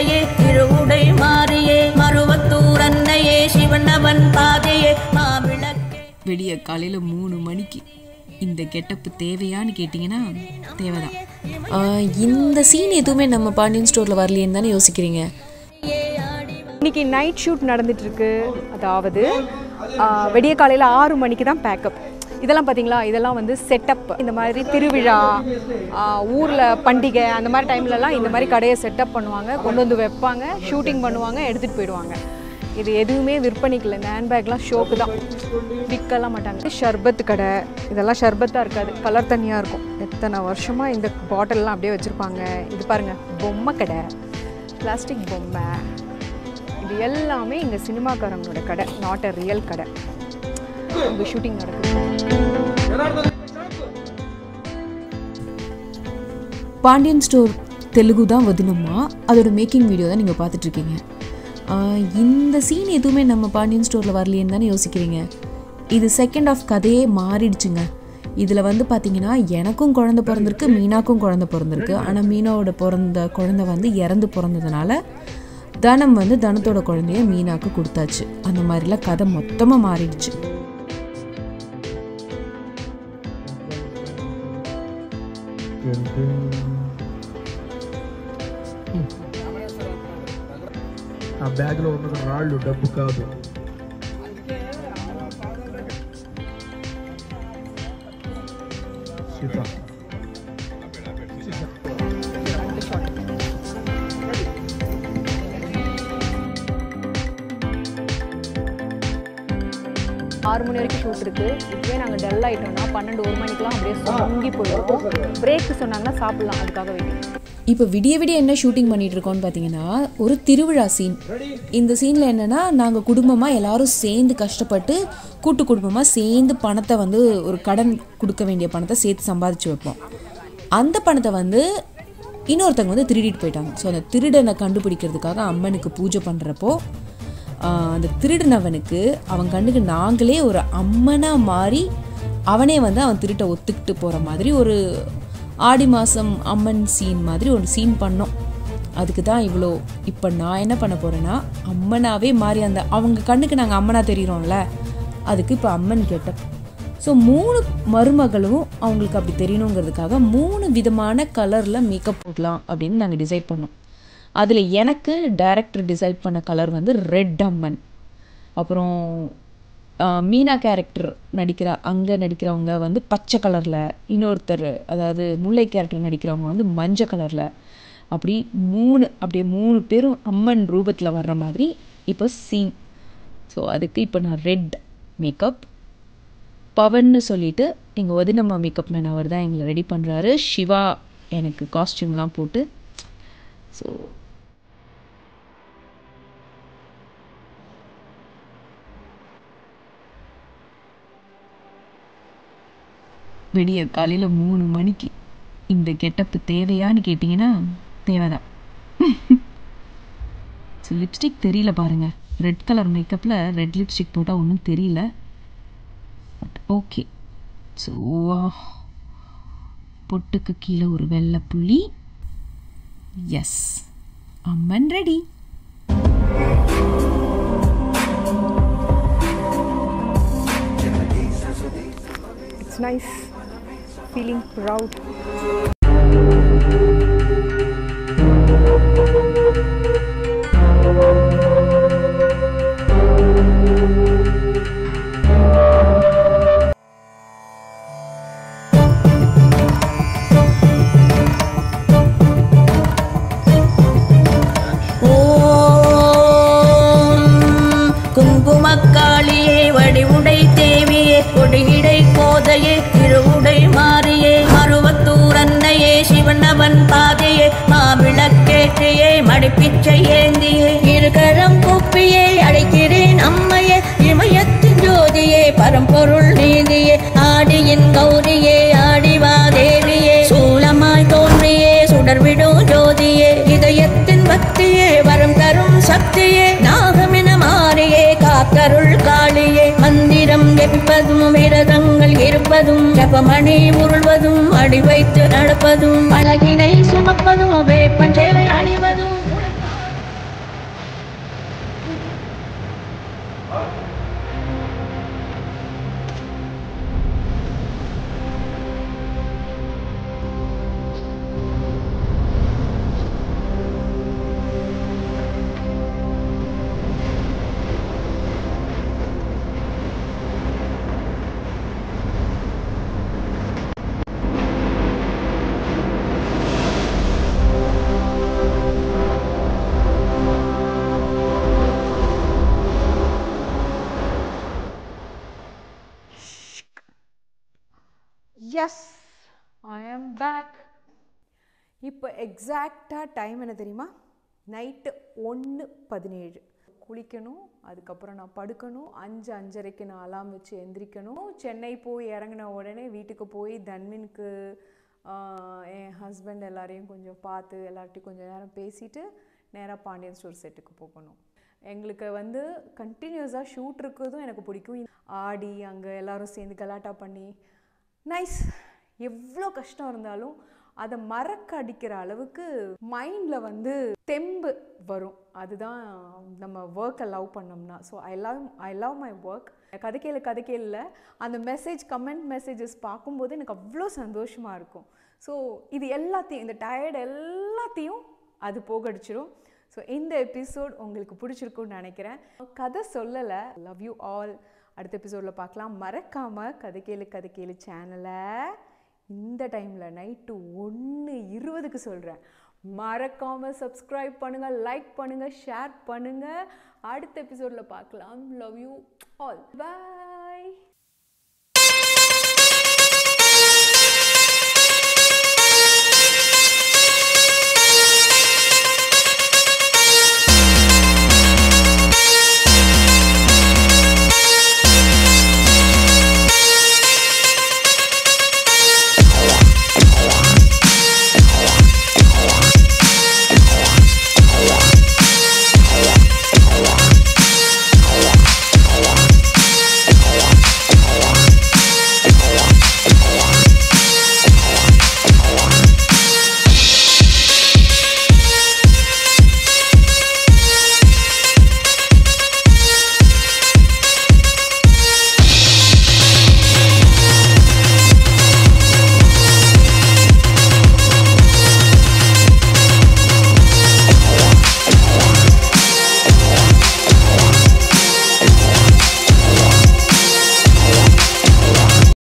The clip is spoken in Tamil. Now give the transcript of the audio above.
கோதையே திருவுடை மாறியே மருவத்தூர் அன்னையே சிவனவன் பாதையே மாவிளக்கே. விடிய காலையில் மூணு மணிக்கு இந்த கெட்டப்பு தேவையான்னு கேட்டிங்கன்னா தேவைதான். இந்த சீன் எதுவுமே நம்ம பாண்டியன் ஸ்டோரில் வரலையேன்னு தானே யோசிக்கிறீங்க? இன்னைக்கு நைட் ஷூட் நடந்துட்டு இருக்கு. அதாவது விடிய காலையில் ஆறு மணிக்கு தான் பேக்கப் இதெல்லாம் பார்த்தீங்களா? இதெல்லாம் வந்து செட்டப் இந்த மாதிரி திருவிழா ஊரில் பண்டிகை அந்த மாதிரி டைம்லலாம் இந்த மாதிரி கடையை செட்டப் பண்ணுவாங்க. கொண்டு வந்து வைப்பாங்க. ஷூட்டிங் பண்ணுவாங்க எடுத்துகிட்டு போயிடுவாங்க. இது எதுவுமே விற்பனைக்கு இந்த ஹேண்ட்பேக்லாம் ஷோக்கு தான். விற்கலாம் மாட்டாங்க. ஷர்பத் கடை. இதெல்லாம் ஷர்பத்தாக இருக்காது. கலர் தண்ணியாக இருக்கும். எத்தனை வருஷமாக இந்த பாட்டில்லாம் அப்படியே வச்சுருப்பாங்க. இது பாருங்கள் பொம்மை கடை. பிளாஸ்டிக் பொம்மை. இது எல்லாமே இங்கே சினிமாக்காரங்களோட கடை. நாட் அ ரியல் கடை. இங்கே ஷூட்டிங் நடக்குது. பாண்டியன் ஸ்டோர் தெலுங்கு தான் வதனமா? அதோட மேக்கிங் வீடியோ தான் நீங்கள் பார்த்துட்ருக்கீங்க. இந்த சீன் எதுவுமே நம்ம பாண்டியன் ஸ்டோரில் வரலையேன்னு தானே யோசிக்கிறீங்க. இது செகண்ட் ஆஃப் கதையே மாறிடுச்சுங்க. இதில் வந்து பார்த்தீங்கன்னா எனக்கும் குழந்தை பிறந்திருக்கு மீனாக்கும் குழந்தை பிறந்திருக்கு. ஆனால் மீனாவோட பிறந்த குழந்தை வந்து இறந்து பிறந்ததுனால தனம் வந்து தனத்தோட குழந்தைய மீனாக்கு கொடுத்தாச்சு. அந்த மாதிரிலாம் கதை மொத்தமாக மாறிடுச்சு. ఆ బ్యాగ్లో ఉన్నది రాళ్ళు డబ్బు కాదు. సీత. ஆறு மணி வரைக்கும் ஷூட் இருக்கு இப்போயே நாங்கள் டல் ஆயிட்டோம்னா பன்னெண்டு ஒரு மணிக்கெலாம் அப்படியே சொங்கி போயிடுவோம். பிரேக் சொன்னாங்கன்னா சாப்பிடலாம் அதுக்காக வெயிட்டிங் இப்போ விடிய விடிய என்ன ஷூட்டிங் பண்ணிட்டு இருக்கோம்னு பார்த்தீங்கன்னா ஒரு திருவிழா சீன் இந்த சீனில் என்னன்னா நாங்கள் குடும்பமாக எல்லாரும் சேர்ந்து கஷ்டப்பட்டு கூட்டு குடும்பமாக சேர்ந்து பணத்தை வந்து ஒரு கடன் கொடுக்க வேண்டிய பணத்தை சேர்த்து சம்பாதிச்சு வைப்போம். அந்த பணத்தை வந்து இன்னொருத்தவங்க வந்து திருடிட்டு போயிட்டாங்க. ஸோ அந்த திருடனை கண்டுபிடிக்கிறதுக்காக அம்மனுக்கு பூஜை பண்ணுறப்போ அந்த திருடினவனுக்கு அவன் கண்ணுக்கு நாங்களே ஒரு அம்மனாக மாறி அவனே வந்து அவன் திருட்ட ஒத்துக்கிட்டு போகிற மாதிரி ஒரு ஆடி மாதம் அம்மன் சீன் மாதிரி ஒரு சீன் பண்ணோம். அதுக்கு தான் இவ்வளோ இப்போ நான் என்ன பண்ண போகிறேன்னா அம்மனாகவே மாறி அந்த அவங்க கண்ணுக்கு நாங்கள் அம்மனாக தெரிகிறோம்ல அதுக்கு இப்போ அம்மன் கேட்டோம். ஸோ மூணு மருமகளும் அவங்களுக்கு அப்படி தெரியணுங்கிறதுக்காக மூணு விதமான கலரில் மேக்கப் போடலாம் அப்படின்னு நாங்கள் டிசைட் பண்ணோம். அதில் எனக்கு டேரக்டர் டிசைட் பண்ண கலர் வந்து ரெட் அம்மன். அப்புறம் மீனா கேரக்டர் நடிக்கிற அங்கே நடிக்கிறவங்க வந்து பச்சை கலரில் இன்னொருத்தர் அதாவது முல்லை கேரக்டர் நடிக்கிறவங்க வந்து மஞ்சள் கலரில் அப்படி மூணு அப்படியே மூணு பேரும் அம்மன் ரூபத்தில் வர்ற மாதிரி இப்போ சீன் ஸோ அதுக்கு இப்போ நான் ரெட் மேக்கப் பவன்னு சொல்லிட்டு எங்கள் ஒதினம்மா மேக்கப் மேன் அவர் தான் எங்களை ரெடி பண்ணுறாரு சிவா எனக்கு காஸ்டியூம்லாம் போட்டு. ஸோ விடிய காலையில் மூணு மணிக்கு இந்த கெட்டப்பு தேவையான்னு கேட்டிங்கன்னா தேவைதான். ஸோ லிப்ஸ்டிக் தெரியல பாருங்கள் ரெட் கலர் மேக்கப்பில் ரெட் லிப்ஸ்டிக் போட்டால் ஒன்றும் தெரியல. பட் ஓகே ஸோ பொட்டுக்கு கீழே ஒரு வெள்ளை புள்ளி. Yes Amman ready it's nice feeling proud. குங்குமக்காளியே வடிவுடை தேவியே கொடியிடை கோதையே மாவிளக்கேற்றியே ஏந்தியே இருகரம் கூப்பியே அழைக்கிறேன் அம்மையே இமயத்தின் ஜோதியே பரம்பொருள் நீதியே ஆடியின் கௌரியே ஆடிவா தேவியே. சூலமாய் தோன்றியே சுடர்விடும் ஜோதியே இதயத்தின் பக்தியே வரம் தரும் சக்தியே நாகமென மாறியே காத்தருள் காளியே. மந்திரம் எப்பதும் விரதங்கள் இருப்பதும் ஜபமணி உருள்வதும் அடி வைத்து நடப்பதும் அழகினை சுமப்பதும் வேப்பஞ்சேலை அணிவதும். எஸ் ஐ ஆம் பேக் இப்போ எக்ஸாக்டாக டைம் என்ன தெரியுமா? நைட்டு ஒன்று பதினேழு. குளிக்கணும் அதுக்கப்புறம் நான் படுக்கணும் அஞ்சு அஞ்சரைக்கு நான் அலாம் வச்சு எந்திரிக்கணும். சென்னை போய் இறங்கின உடனே வீட்டுக்கு போய் தன்வினுக்கு என் ஹஸ்பண்ட் எல்லாரையும் கொஞ்சம் பார்த்து எல்லார்ட்டையும் கொஞ்சம் நேரம் பேசிட்டு நேராக பாண்டியன் ஸ்டோர் செட்டுக்கு போகணும். எங்களுக்கு வந்து கண்டினியூஸாக ஷூட் இருக்கிறதும் எனக்கு பிடிக்கும். ஆடி அங்கே எல்லோரும் சேர்ந்து கலாட்டா பண்ணி நைஸ் எவ்வளோ கஷ்டம் இருந்தாலும் அதை மறக்க அடிக்கிற அளவுக்கு மைண்டில் வந்து தெம்பு வரும். அதுதான் நம்ம ஒர்க்கை லவ் பண்ணோம்னா. So I love I love my work கதைக்கையில் கதைக்கையில் அந்த மெசேஜ் கமெண்ட் மெசேஜஸ் பார்க்கும்போது எனக்கு அவ்வளோ சந்தோஷமாக இருக்கும். ஸோ இது எல்லாத்தையும் இந்த டயர்டு எல்லாத்தையும் அது போகடிச்சிடும் ஸோ இந்த எபிசோட் உங்களுக்கு பிடிச்சிருக்கும்னு நினைக்கிறேன். கதை சொல்லலை. லவ் யூ ஆல் அடுத்த எபிசோடில் பார்க்கலாம். மறக்காமல் கதை கேளு கதை கேளு சேனலை இந்த டைமில் நைட்டு ஒன்று இருபதுக்கு சொல்கிறேன் மறக்காமல் சப்ஸ்கிரைப் பண்ணுங்கள் லைக் பண்ணுங்கள் ஷேர் பண்ணுங்கள் அடுத்த எபிசோடில் பார்க்கலாம். Love you all bye